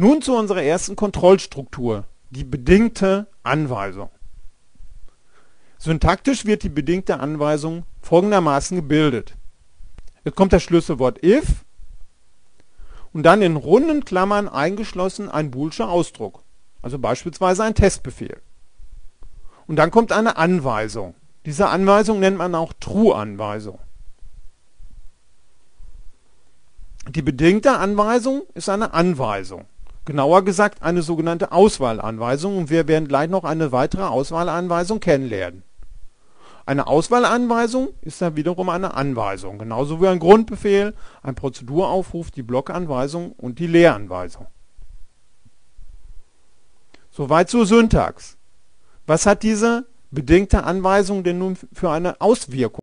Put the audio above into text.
Nun zu unserer ersten Kontrollstruktur, die bedingte Anweisung. Syntaktisch wird die bedingte Anweisung folgendermaßen gebildet. Jetzt kommt das Schlüsselwort if und dann in runden Klammern eingeschlossen ein boolscher Ausdruck, also beispielsweise ein Testbefehl. Und dann kommt eine Anweisung. Diese Anweisung nennt man auch True-Anweisung. Die bedingte Anweisung ist eine Anweisung. Genauer gesagt eine sogenannte Auswahlanweisung und wir werden gleich noch eine weitere Auswahlanweisung kennenlernen. Eine Auswahlanweisung ist dann wiederum eine Anweisung, genauso wie ein Grundbefehl, ein Prozeduraufruf, die Blockanweisung und die Lehranweisung. Soweit zur Syntax. Was hat diese bedingte Anweisung denn nun für eine Auswirkung?